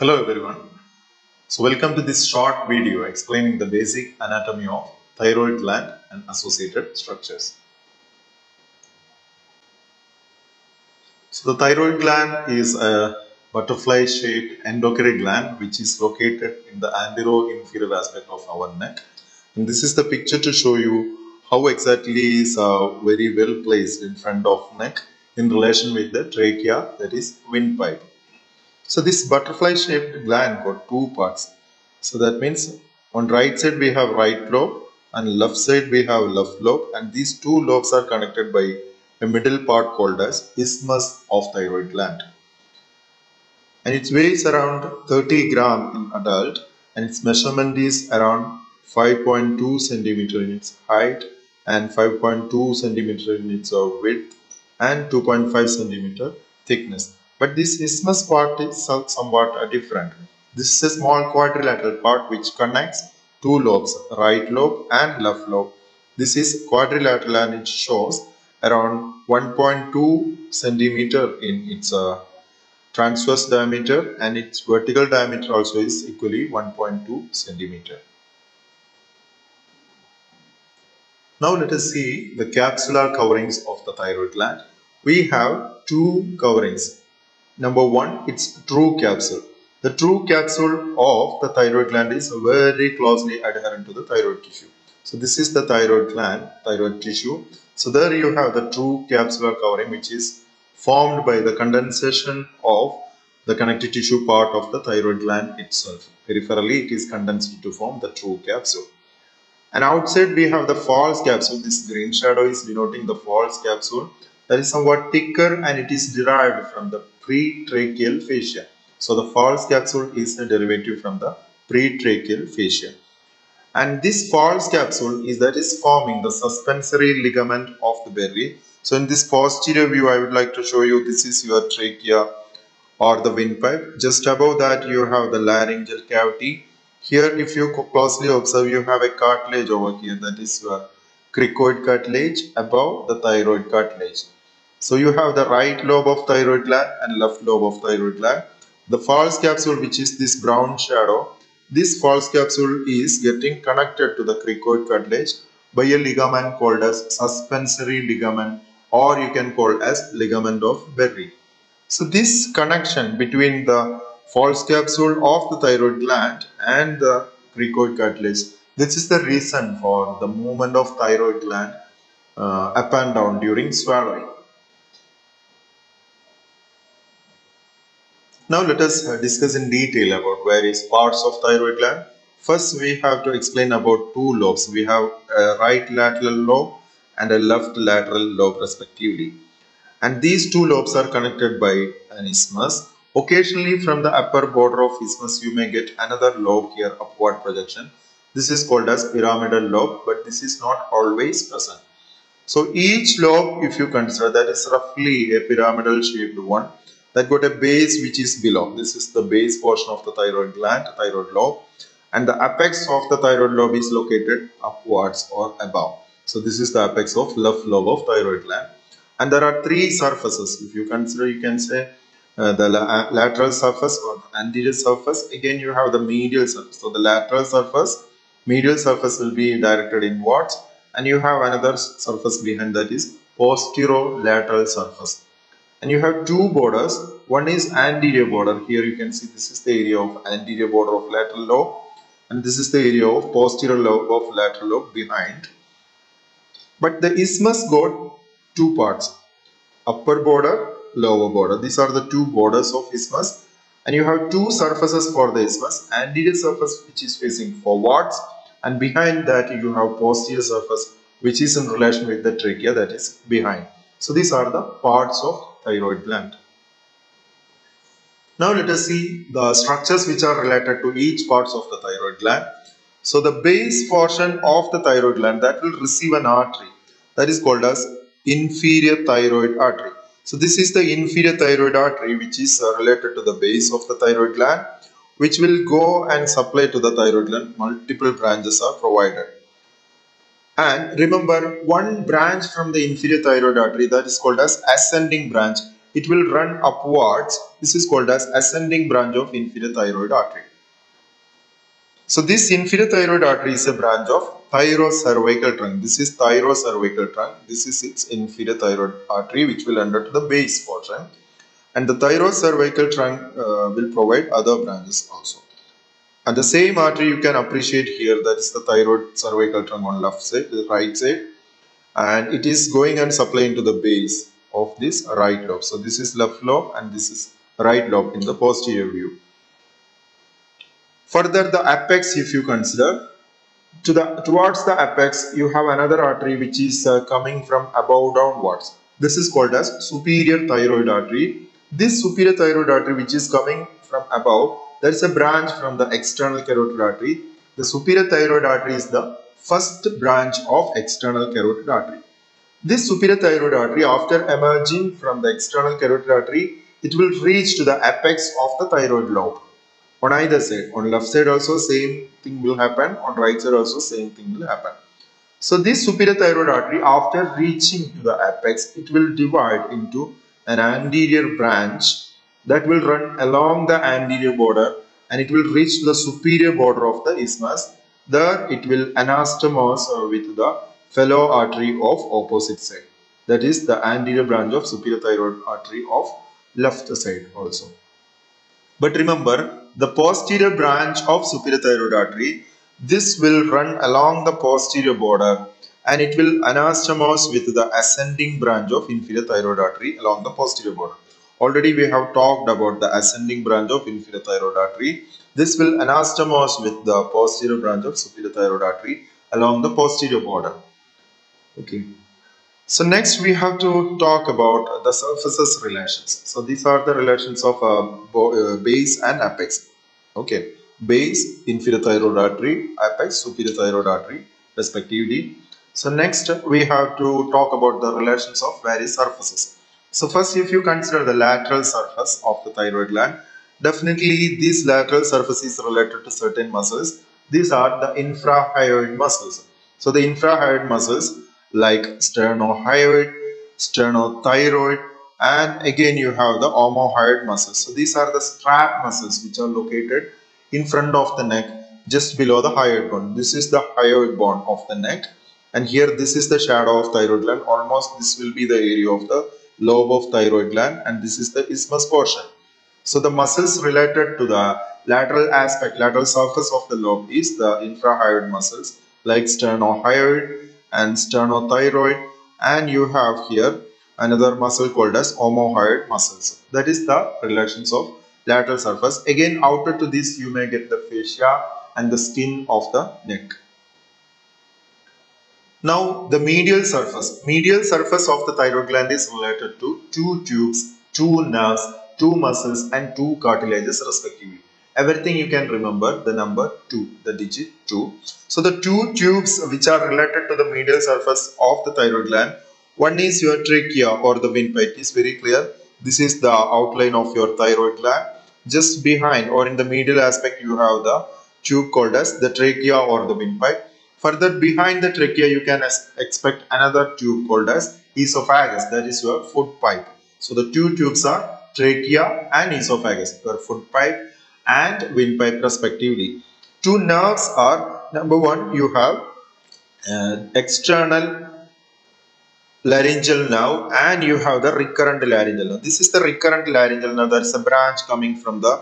Hello everyone. So welcome to this short video explaining the basic anatomy of thyroid gland and associated structures. So the thyroid gland is a butterfly shaped endocrine gland which is located in the anterior-inferior aspect of our neck. And this is the picture to show you how exactly is uh, very well placed in front of neck in relation with the trachea that is windpipe. So this butterfly shaped gland got two parts. So that means on right side we have right lobe and left side we have left lobe and these two lobes are connected by a middle part called as isthmus of thyroid gland. And it weighs around 30 gram in adult and its measurement is around 5.2 centimeter in its height and 5.2 centimeter in its width and 2.5 centimeter thickness. But this isthmus part is somewhat different. This is a small quadrilateral part which connects two lobes, right lobe and left lobe. This is quadrilateral and it shows around 1.2 centimeter in its uh, transverse diameter and its vertical diameter also is equally 1.2 centimeter. Now let us see the capsular coverings of the thyroid gland. We have two coverings Number one, it's true capsule. The true capsule of the thyroid gland is very closely adherent to the thyroid tissue. So this is the thyroid gland, thyroid tissue. So there you have the true capsular covering which is formed by the condensation of the connective tissue part of the thyroid gland itself. Peripherally it is condensed to form the true capsule. And outside we have the false capsule. This green shadow is denoting the false capsule that is somewhat thicker and it is derived from the pretracheal fascia. So the false capsule is a derivative from the pretracheal fascia. And this false capsule is that is forming the suspensory ligament of the berry. So in this posterior view, I would like to show you this is your trachea or the windpipe. Just above that, you have the laryngeal cavity. Here, if you closely observe, you have a cartilage over here. That is your cricoid cartilage above the thyroid cartilage. So you have the right lobe of thyroid gland and left lobe of thyroid gland. The false capsule which is this brown shadow, this false capsule is getting connected to the cricoid cartilage by a ligament called as suspensory ligament or you can call as ligament of Berry. So this connection between the false capsule of the thyroid gland and the cricoid cartilage, this is the reason for the movement of thyroid gland uh, up and down during swallowing. Now let us uh, discuss in detail about various parts of thyroid gland. First we have to explain about two lobes. We have a right lateral lobe and a left lateral lobe respectively. And these two lobes are connected by an isthmus. Occasionally from the upper border of isthmus you may get another lobe here upward projection. This is called as pyramidal lobe but this is not always present. So each lobe if you consider that is roughly a pyramidal shaped one that got a base which is below. This is the base portion of the thyroid gland, thyroid lobe. And the apex of the thyroid lobe is located upwards or above. So this is the apex of left lobe of thyroid gland. And there are three surfaces. If you consider, you can say uh, the la uh, lateral surface or the anterior surface. Again, you have the medial surface. So the lateral surface, medial surface will be directed inwards. And you have another surface behind that is posterolateral surface and you have two borders. One is anterior border. Here you can see this is the area of anterior border of lateral lobe. And this is the area of posterior lobe of lateral lobe behind. But the isthmus got two parts. Upper border lower border. These are the two borders of isthmus. And you have two surfaces for the isthmus. Anterior surface which is facing forwards. And behind that you have posterior surface which is in relation with the trachea that is behind. So these are the parts of thyroid gland. Now let us see the structures which are related to each parts of the thyroid gland. So the base portion of the thyroid gland that will receive an artery that is called as inferior thyroid artery. So this is the inferior thyroid artery which is uh, related to the base of the thyroid gland which will go and supply to the thyroid gland. Multiple branches are provided. And remember one branch from the inferior thyroid artery that is called as ascending branch. It will run upwards This is called as ascending branch of inferior thyroid artery. So this inferior thyroid artery is a branch of thyrocervical trunk. This is thyrocervical trunk. This is its inferior thyroid artery which will enter to the base portion. And the thyrocervical trunk uh, will provide other branches also. And the same artery you can appreciate here that is the thyrocervical trunk on left side, the right side. And it is going and supplying to the base of this right lobe. So this is left lobe and this is right lobe in the posterior view. Further the apex if you consider to the towards the apex you have another artery which is uh, coming from above downwards. This is called as superior thyroid artery. This superior thyroid artery which is coming from above there is a branch from the external carotid artery. The superior thyroid artery is the first branch of external carotid artery. This superior thyroid artery after emerging from the external carotid artery, it will reach to the apex of the thyroid lobe. On either side, on left side also same thing will happen, on right side also same thing will happen. So this superior thyroid artery after reaching to the apex, it will divide into an anterior branch that will run along the anterior border and it will reach the superior border of the isthmus. There it will anastomose uh, with the fellow artery of opposite side. That is the anterior branch of superior thyroid artery of left side also. But remember the posterior branch of superior thyroid artery this will run along the posterior border and it will anastomose with the ascending branch of inferior thyroid artery along the posterior border. Already we have talked about the ascending branch of inferior thyroid artery. This will anastomose with the posterior branch of superior thyroid artery along the posterior border. Okay. So next we have to talk about the surfaces relations. So these are the relations of uh, uh, base and apex. Okay. Base, inferior thyroid artery, apex, superior thyroid artery respectively. So next we have to talk about the relations of various surfaces. So first if you consider the lateral surface of the thyroid gland, definitely this lateral surface is related to certain muscles. These are the infrahyoid muscles. So the infrahyoid muscles like sternohyoid, sternothyroid and again you have the omohyoid muscles. So these are the strap muscles which are located in front of the neck just below the hyoid bone. This is the hyoid bone of the neck and here this is the shadow of thyroid gland. Almost this will be the area of the lobe of thyroid gland and this is the isthmus portion. So the muscles related to the lateral aspect, lateral surface of the lobe is the infrahyoid muscles like sternohyoid, and sternothyroid and you have here another muscle called as omohyoid muscles. That is the relations of lateral surface. Again outer to this you may get the fascia and the skin of the neck. Now the medial surface. Medial surface of the thyroid gland is related to two tubes, two nerves, two muscles and two cartilages respectively. Everything you can remember the number 2 the digit 2 so the two tubes which are related to the medial surface of the thyroid gland one is your trachea or the windpipe is very clear. This is the outline of your thyroid gland. Just behind or in the medial aspect you have the tube called as the trachea or the windpipe further behind the trachea you can expect another tube called as esophagus that is your food pipe so the two tubes are trachea and esophagus your food pipe and windpipe respectively. Two nerves are number one you have uh, external laryngeal nerve and you have the recurrent laryngeal nerve. This is the recurrent laryngeal nerve. There is a branch coming from the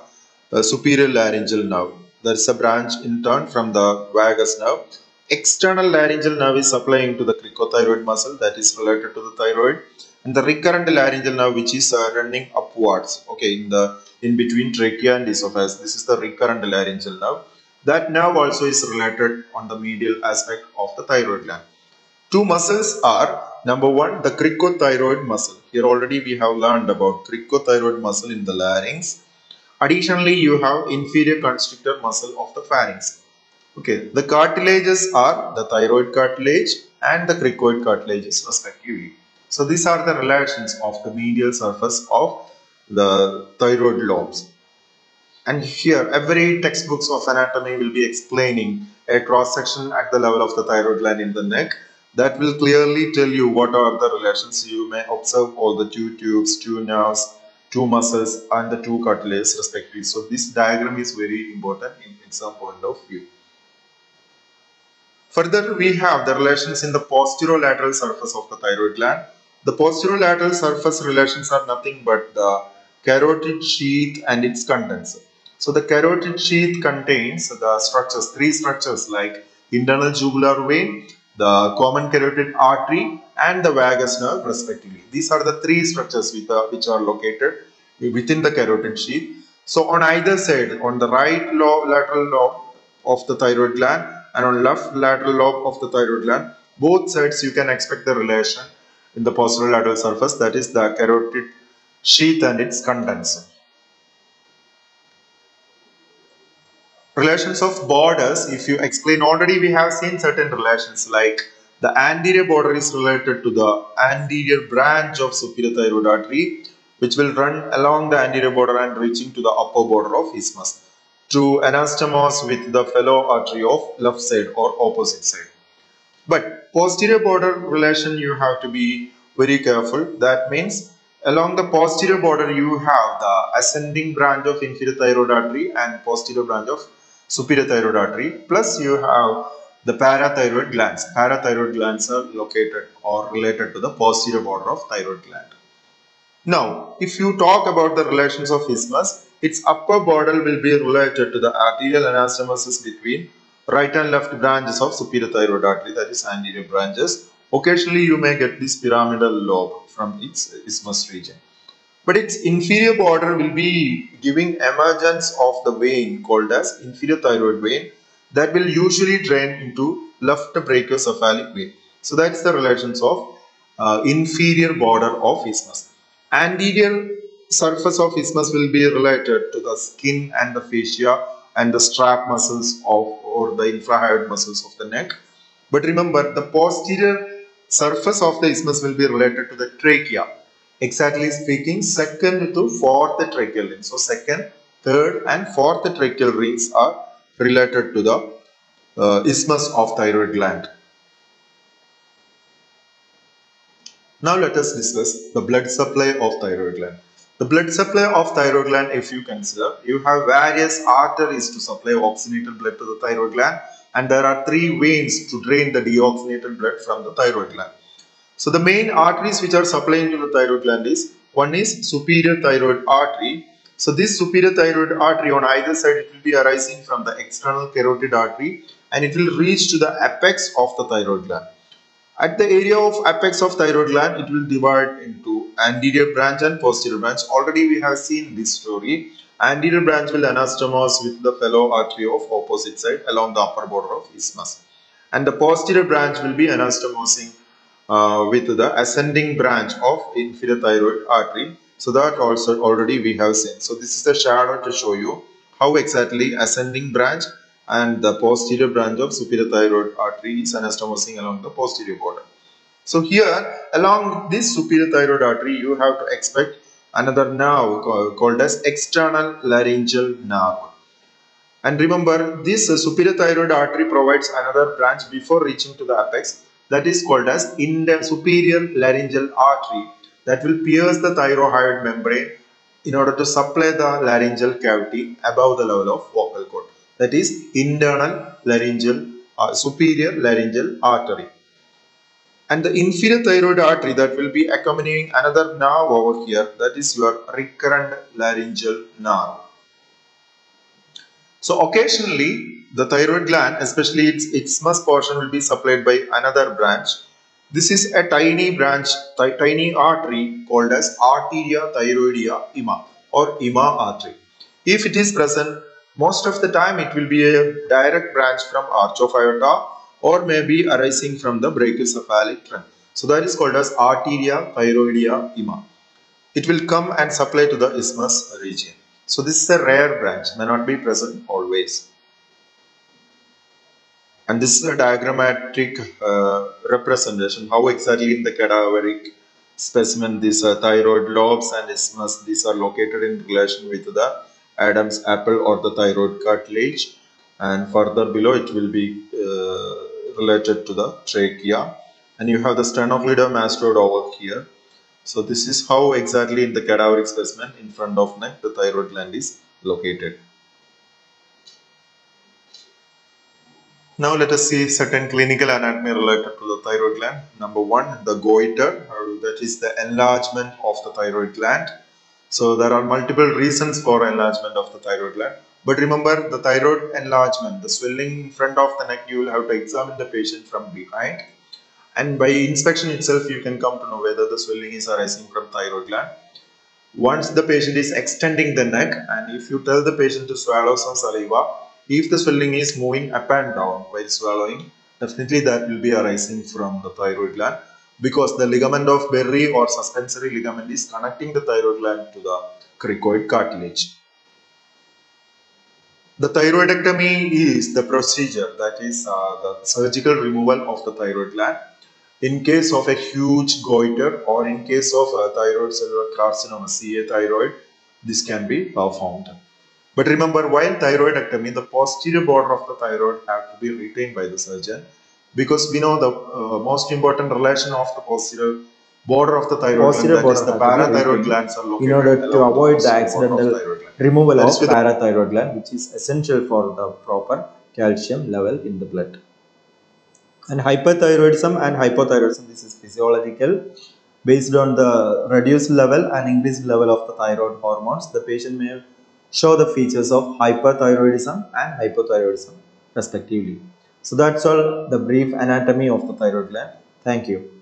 uh, superior laryngeal nerve. There is a branch in turn from the vagus nerve. External laryngeal nerve is supplying to the cricothyroid muscle that is related to the thyroid and the recurrent laryngeal nerve which is uh, running upwards okay in the in between trachea and esophagus. This is the recurrent laryngeal nerve. That nerve also is related on the medial aspect of the thyroid gland. Two muscles are number one the cricothyroid muscle. Here already we have learned about cricothyroid muscle in the larynx. Additionally you have inferior constrictor muscle of the pharynx. Okay, the cartilages are the thyroid cartilage and the cricoid cartilages respectively. So these are the relations of the medial surface of the thyroid lobes. And here every textbooks of anatomy will be explaining a cross section at the level of the thyroid gland in the neck that will clearly tell you what are the relations you may observe all the two tubes, two nerves two muscles and the two cartilages respectively. So this diagram is very important in exam point of view. Further, we have the relations in the posterolateral surface of the thyroid gland. The posterolateral surface relations are nothing but the carotid sheath and its contents. So the carotid sheath contains the structures, three structures like internal jugular vein, the common carotid artery and the vagus nerve respectively. These are the three structures uh, which are located within the carotid sheath. So on either side, on the right lateral lobe of the thyroid gland and on left lateral lobe of the thyroid gland, both sides you can expect the relation in the posterolateral surface that is the carotid sheath and its contents. Relations of borders, if you explain already we have seen certain relations like the anterior border is related to the anterior branch of superior thyroid artery which will run along the anterior border and reaching to the upper border of isthmus to anastomose with the fellow artery of left side or opposite side. But posterior border relation you have to be very careful. That means along the posterior border you have the ascending branch of inferior thyroid artery and posterior branch of superior thyroid artery plus you have the parathyroid glands. Parathyroid glands are located or related to the posterior border of thyroid gland. Now, if you talk about the relations of isthmus, its upper border will be related to the arterial anastomosis between right and left branches of superior thyroid artery, that is anterior branches. Occasionally, you may get this pyramidal lobe from its isthmus region. But its inferior border will be giving emergence of the vein called as inferior thyroid vein that will usually drain into left brachiocephalic vein. So that's the relations of uh, inferior border of isthmus. Anterior surface of isthmus will be related to the skin and the fascia and the strap muscles of or the infrahyoid muscles of the neck. But remember the posterior surface of the isthmus will be related to the trachea. Exactly speaking second to fourth tracheal ring. So second, third and fourth tracheal rings are related to the uh, isthmus of thyroid gland. Now let us discuss the blood supply of thyroid gland. The blood supply of thyroid gland if you consider, you have various arteries to supply oxygenated blood to the thyroid gland and there are three veins to drain the deoxygenated blood from the thyroid gland. So the main arteries which are supplying to the thyroid gland is one is superior thyroid artery. So this superior thyroid artery on either side it will be arising from the external carotid artery and it will reach to the apex of the thyroid gland. At the area of apex of thyroid gland, it will divide into anterior branch and posterior branch. Already we have seen this story. Anterior branch will anastomose with the fellow artery of opposite side along the upper border of isthmus. And the posterior branch will be anastomosing uh, with the ascending branch of inferior thyroid artery. So that also already we have seen. So this is the shadow to show you how exactly ascending branch and the posterior branch of superior thyroid artery is anastomosing along the posterior border. So here along this superior thyroid artery you have to expect another nerve called as external laryngeal nerve. And remember this uh, superior thyroid artery provides another branch before reaching to the apex that is called as superior laryngeal artery that will pierce the thyrohyoid membrane in order to supply the laryngeal cavity above the level of vocal cord that is internal laryngeal uh, superior laryngeal artery. And the inferior thyroid artery that will be accompanying another nerve over here that is your recurrent laryngeal nerve. So occasionally the thyroid gland especially its isthmus portion will be supplied by another branch. This is a tiny branch tiny artery called as arteria thyroidea ima or ima artery. If it is present most of the time it will be a direct branch from arch of aorta or maybe arising from the brachiocephalic trunk. So that is called as arteria thyroidea ima. It will come and supply to the isthmus region. So this is a rare branch, may not be present always. And this is a diagrammatic uh, representation, how exactly in the cadaveric specimen these uh, thyroid lobes and isthmus, these are located in relation with the Adam's apple or the thyroid cartilage and further below it will be uh, related to the trachea and you have the sternocleidomastoid over here. So this is how exactly in the cadaveric specimen in front of neck the thyroid gland is located. Now let us see certain clinical anatomy related to the thyroid gland. Number one, the goiter, that is the enlargement of the thyroid gland. So there are multiple reasons for enlargement of the thyroid gland. But remember the thyroid enlargement, the swelling in front of the neck, you will have to examine the patient from behind. And by inspection itself, you can come to know whether the swelling is arising from thyroid gland. Once the patient is extending the neck and if you tell the patient to swallow some saliva, if the swelling is moving up and down while swallowing, definitely that will be arising from the thyroid gland because the ligament of Berry or suspensory ligament is connecting the thyroid gland to the cricoid cartilage. The thyroidectomy is the procedure that is uh, the surgical removal of the thyroid gland in case of a huge goiter or in case of a thyroid cellular carcinoma, CA thyroid, this can be performed. But remember, while thyroidectomy, the posterior border of the thyroid have to be retained by the surgeon because we know the uh, most important relation of the posterior border of the thyroid Posterior gland, that is the has to be parathyroid glands are located in order to avoid the posterior border of accidental removal of the- parathyroid gland which is essential for the proper calcium level in the blood. And hyperthyroidism and hypothyroidism this is physiological based on the reduced level and increased level of the thyroid hormones the patient may show the features of hyperthyroidism and hypothyroidism respectively. So that's all the brief anatomy of the thyroid gland. Thank you.